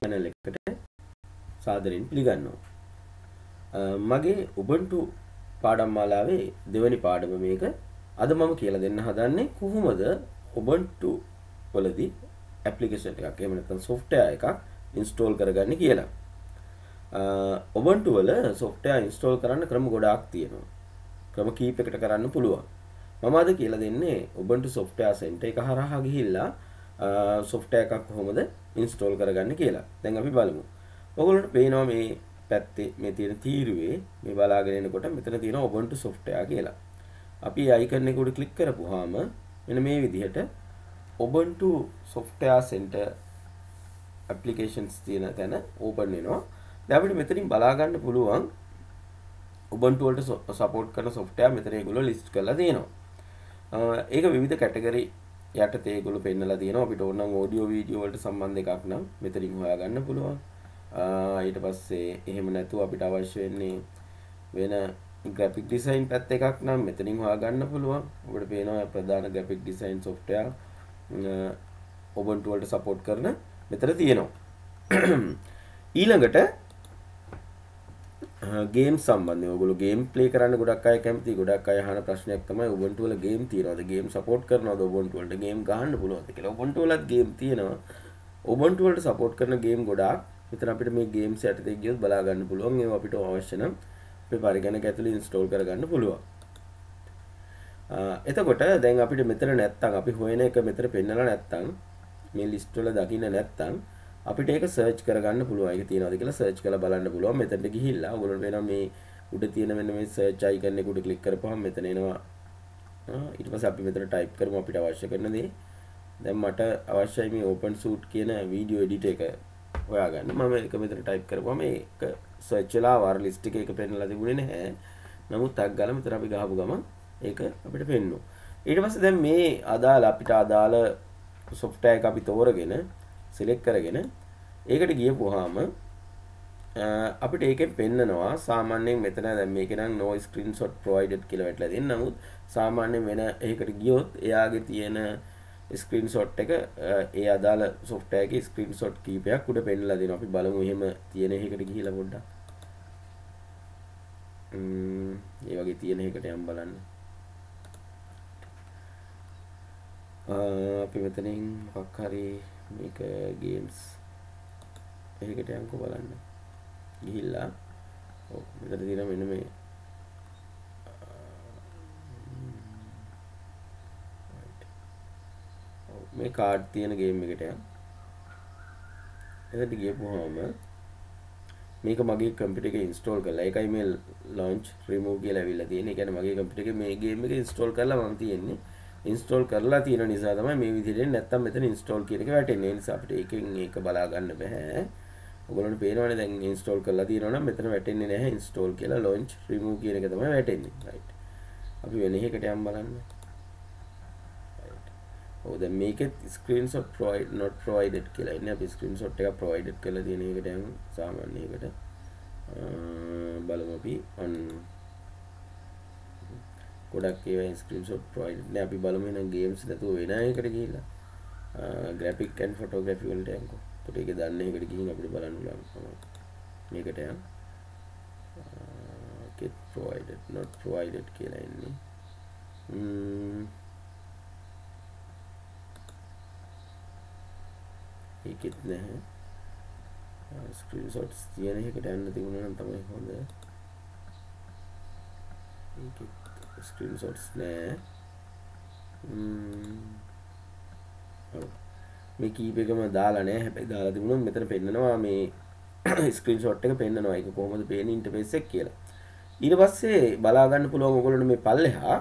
channel එකට සාදරයෙන් පිළිගන්නවා. මගේ Ubuntu පාඩම් මාලාවේ දෙවැනි පාඩම මේක. අද මම කියලා දෙන්න හදන්නේ කොහොමද Ubuntu වලදී ඇප්ලිකේෂන් එකක් එහෙම නැත්නම් software එකක් install කරගන්නේ කියලා. Ubuntu වල software install කරන්න ක්‍රම ගොඩාක් තියෙනවා. ක්‍රම කීපයකට කරන්න පුළුවන්. මම අද කියලා දෙන්නේ Ubuntu software center එක හරහා ගිහිල්ලා software එකක් කොහොමද install කරගන්නේ කියලා. දැන් අපි බලමු. ඔගොල්ලන්ට පේනවා මේ පැත්තේ මේ තියෙන තීරුවේ මේ බලාගෙන එනකොට මෙතන තියෙනවා Ubuntu software කියලා. අපි icon එක උඩ ක්ලික් කරපුවාම මෙන්න මේ විදිහට Ubuntu software center applications තියෙන තැන open වෙනවා. දැන් අපිට මෙතනින් බලා ගන්න පුළුවන් Ubuntu වලට support කරන software මෙතන ඒගොල්ලෝ list කරලා තියෙනවා. ඒක විවිධ කැටගරි යටතේ ඒගොල්ලෝ පෙන්නලා තියෙනවා. අපිට ඕන නම් audio video වලට සම්බන්ධ එකක් නම් මෙතනින් හොයාගන්න පුළුවන්. ඊට පස්සේ එහෙම නැතුව අපිට අවශ්‍ය වෙන්නේ වෙන ග්‍රැෆික් ඩිසයින් පැත්ත එකක් නම් මෙතනින් හොයාගන්න පුළුවන්. ඔබට පේනවා ප්‍රධාන ග්‍රැෆික් ඩිසයින් software Ubuntu වලට support කරන මෙතන තියෙනවා. ඊළඟට ගේම් සම්බන්ධ ඔගොල්ලෝ ගේම් ප්ලේ කරන්න ගොඩක් අය කැමති. ගොඩක් අය අහන ප්‍රශ්නයක් තමයි Ubuntu වල ගේම් තියනවාද? ගේම් සපෝට් කරනවද Ubuntu වලට? ගේම් ගහන්න පුළුවන්ද කියලා. Ubuntu වලත් ගේම් තියෙනවා. Ubuntu වලට සපෝට් කරන ගේම් ගොඩාක් මෙතන අපිට මේ ගේම්ස් යටතේ ගියොත් බලා ගන්න පුළුවන්. ඒවා අපිට අවශ්‍ය නම් අපේ පරිගණක ඇතුලේ ඉන්ස්ටෝල් කරගන්න පුළුවන්. එතකොට දැන් අපිට මෙතන නැත්තම් අපි හොයන එක මෙතන පෙන්නලා නැත්තම් මේ ලිස්ට් වල දකින්න නැත්තම් අපිට ඒක සර්ච් කරගන්න පුළුවන්. ඒක තියනවාද කියලා සර්ච් කරලා බලන්න පුළුවන්. මෙතනට ගිහිල්ලා ඔයගොල්ලෝ වෙනවා මේ උඩ තියෙන මෙන්න මේ සර්ච් අයිකන් එක උඩ ක්ලික් කරපුවම මෙතන එනවා. ඊට පස්සේ අපි මෙතන ටයිප් කරමු අපිට අවශ්‍ය කරන දේ. දැන් මට අවශ්‍යයි මේ open suite කියන වීඩියෝ එඩිටර් එක හොයාගන්න මම එක මෙතන ටයිප් කරපුවම ඒක සර්ච් වෙලා වර ලිස්ට් එකේ එක පෙන්නලා තිබුණේ නැහැ. නමුත් ටැග් ගාලා මෙතන අපි ගහපු ගමන් ඒක අපිට පෙන්වනවා. ඊට පස්සේ දැන් මේ අදාළ අපිට අදාළ software එක අපි තෝරගෙන select කරගෙන ඒකට ගියපුවාම අපිට ඒකෙන් පෙන්නනවා සාමාන්‍යයෙන් මෙතන දැන් මේක නම් no screenshot provided කියලා වැටලා තියෙන නමුත් සාමාන්‍යයෙන් වෙන එකකට ගියොත් එයාගේ තියෙන ස්ක්‍රීන් ෂොට් එක ඒ අදාළ software එකේ ස්ක්‍රීන් ෂොට් කීපයක් උඩ පෙන්නලා දෙනවා. අපි බලමු එහෙම තියෙන එකකට ගිහිලා පොඩ්ඩක්. ම්ම් ඒ වගේ තියෙන එකට යම් බලන්න. අපි මෙතනින් මොකක් හරි මේක ගේම්ස් ඒකට යන්කෝ බලන්න. ගිහිල්ලා ඔව් මෙතන තියෙන මෙන්න මේ මේ කාඩ් තියෙන ගේම් එකට යන්න. එතනට ගියපුවාම මේක මගේ කම්පියුටර් එකේ ඉන්ස්ටෝල් කරලා ඒකයි මේ launch remove කියලා ඇවිල්ලා තියෙන්නේ. ඒ කියන්නේ මගේ කම්පියුටර් එකේ මේ ගේම් එක ඉන්ස්ටෝල් කරලා මම තියෙන්නේ. ඉන්ස්ටෝල් කරලා තියෙන නිසා තමයි මේ විදිහට නැත්තම් මෙතන ඉන්ස්ටෝල් කියන එක වැටෙන්නේ. ඒ නිසා අපිට ඒකෙන් ඒක බලා ගන්න බෑ. ඔයගොල්ලන්ට පේනවනේ දැන් ඉන්ස්ටෝල් කරලා තියෙනවා නම් මෙතන වැටෙන්නේ නැහැ ඉන්ස්ටෝල් කියලා launch remove කියන එක තමයි වැටෙන්නේ. right. අපි වෙන එකකට යම් බලන්න. ඔව් දැන් මේකෙත් screenshot provide not provided කියලා ඉන්නේ අපි screenshot එක provided කරලා තියෙන එකට යමු සාමාන්‍ය එකට බලමු අපි on ගොඩක් ඒවා screenshot provided නෑ. අපි බලමු එහෙනම් games නැතුව වෙන එකකට ගිහිල්ලා. graphic and photography වලට යමුකෝ එතකොට ඒක දන්න එකට ගිහින් අපිට බලන්න පුළුවන් මේකට යන්න get provided not provided කියලා ඉන්නේ ඒකෙත් නැහැ. ස්ක්‍රීන්ෂොට්ස් තියෙන එකට යන්න තිබුණා නම් තමයි හොඳ. ඒකෙත් ස්ක්‍රීන්ෂොට්ස් නැහැ මේ කීප එකම දාලා නැහැ හැබැයි දාලා තිබුණොත් මෙතන පෙන්නනවා මේ ස්ක්‍රීන්ෂොට් එක පෙන්නනවා. ඒක කොහොමද පේන්නේ ඉන්ටර්ෆේස් එක කියලා. ඊට පස්සේ බලා ගන්න පුළුවන් ඔයගොල්ලන්ට මේ පල්ලෙහා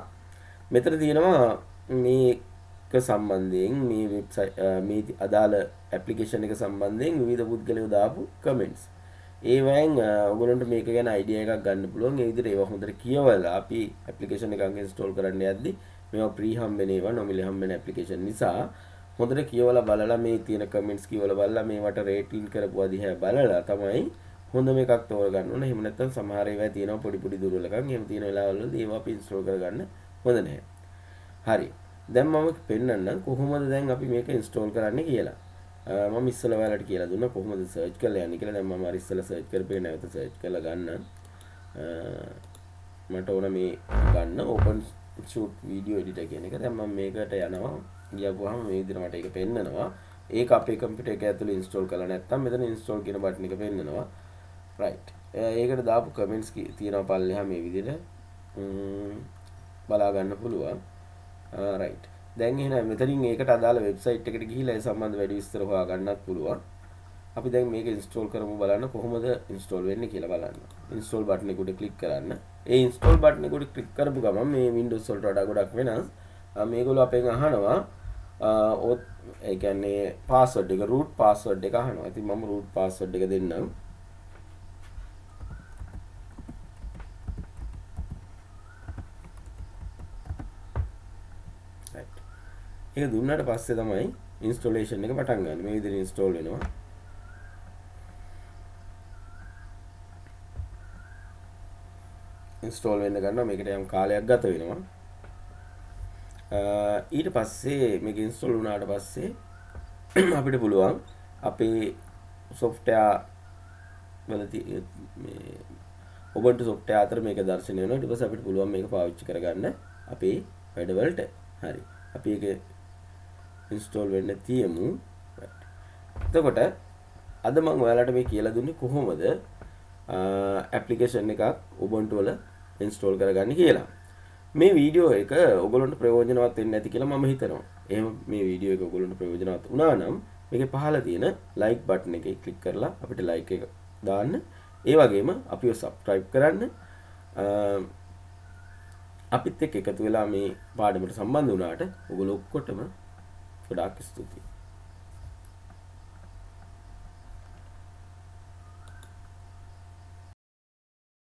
මෙතන තියෙනවා මේ සම්බන්ධයෙන් මේ වෙබ්සයිට් මේ අදාළ ඇප්ලිකේෂන් එක සම්බන්ධයෙන් විවිධ පුද්ගලයෝ දාපු කමෙන්ට්ස්. ඒවෙන් ඔයගොල්ලන්ට මේක ගැන අයිඩියා එකක් ගන්න පුළුවන්. ඒ විදිහට ඒවා හොඳට කියවලා අපි ඇප්ලිකේෂන් එකක් ඉන්ස්ටෝල් කරන්න යද්දි මේවා ප්‍රී හම්බෙන ඒවා නොමිලේ හම්බෙන ඇප්ලිකේෂන් නිසා හොඳට කියවලා බලලා මේ තියෙන කමෙන්ට්ස් කියවලා බලලා මේවට රේටින් කරපුවා දිහා බලලා තමයි හොඳම එකක් තෝරගන්න ඕනේ. එහෙම නැත්නම් සමහර ඒවා තියෙනවා පොඩි පොඩි දුර්වලකම්. එහෙම තියෙන වෙලාවවලදී ඒවා අපි ඉන්ස්ටෝල් කරගන්න හොඳ නැහැ. හරි. දැන් මම පෙන්වන්නම් කොහොමද දැන් අපි මේක ඉන්ස්ටෝල් කරන්න කියලා. මම ඉස්සල ඔයාලට කියලා දුන්න කොහොමද සර්ච් කරලා යන්නේ කියලා. දැන් මම අර ඉස්සල සර්ච් කරපේ නැවත සර්ච් කරලා ගන්න. මට ඕන මේ ගන්න ඕපන් ෂූට් වීඩියෝ එඩිටර් කියන එක. දැන් මම මේකට යනවා. ගියපුවාම මේ විදිහට මට ඒක පෙන්නනවා. ඒක අපේ කම්පියුටර් එක ඇතුලේ ඉන්ස්ටෝල් කරලා නැත්නම් මෙතන ඉන්ස්ටෝල් කියන බටන් එක පෙන්නනවා. රයිට් ඒකට දාපු කමෙන්ට්ස් තියෙනවා පල්ලෙහා මේ විදිහට. බලා ගන්න පුළුවන්. රයිට් දැන් එහෙනම් මෙතනින් ඒකට අදාළ වෙබ්සයිට් එකට ගිහිල්ලා ඒ සම්බන්ධ වැඩි විස්තර හොයා ගන්නත් පුළුවන් අපි දැන් මේක ඉන්ස්ටෝල් කරමු බලන්න කොහොමද ඉන්ස්ටෝල් වෙන්නේ කියලා බලන්න ඉන්ස්ටෝල් බටන් එක උඩ ක්ලික් කරන්න ඒ ඉන්ස්ටෝල් බටන් එක උඩ ක්ලික් කරපු ගමන් මේ Windows වලට වඩා ගොඩක් වෙනස් මේගොල්ලෝ අපෙන් අහනවා ඔත් ඒ කියන්නේ පාස්වර්ඩ් එක root password එක අහනවා. ඉතින් මම root password එක දෙන්නම්. ඒක දුන්නාට පස්සේ තමයි ඉන්ස්ටොලේෂන් එක පටන් ගන්න. මේ විදිහට ඉන්ස්ටෝල් වෙනවා. ඉන්ස්ටෝල් වෙන්න ගන්නවා. මේකට යම් කාලයක් ගත වෙනවා. ඊට පස්සේ මේක ඉන්ස්ටෝල් වුණාට පස්සේ අපිට පුළුවන් අපේ සොෆ්ටයා වල ඔබට සොෆ්ට අතර මේක දර්ශනය වෙනවා ඊට පස්සේ අපිට පුළුවන් මේක පාවිච්චි කරගන්න අපේ වැඩවලට හරි අපි ඒක ඉන්ස්ටෝල් වෙන්න තියමු එතකොට අද මම ඔයාලට මේ කියලා දුන්නේ කොහොමද ඇප්ලිකේෂන් එකක් Ubuntu වල ඉන්ස්ටෝල් කරගන්න කියලා. මේ වීඩියෝ එක ඔයගොල්ලන්ට ප්‍රයෝජනවත් වෙන්නේ නැති කියලා මම හිතනවා. එහෙම මේ වීඩියෝ එක ඔයගොල්ලන්ට ප්‍රයෝජනවත් වුණා නම් මේකේ පහළ තියෙන ලයික් බටන් එකේ ක්ලික් කරලා අපිට ලයික් එක දාන්න. ඒ වගේම අපිව සබ්ස්ක්‍රයිබ් කරන්න. අපිත් එක්ක එකතු වෙලා මේ පාඩමට සම්බන්ධ වුණාට ඔයගොල්ලෝ ඔක්කොටම ගොඩාක් ස්තුතියි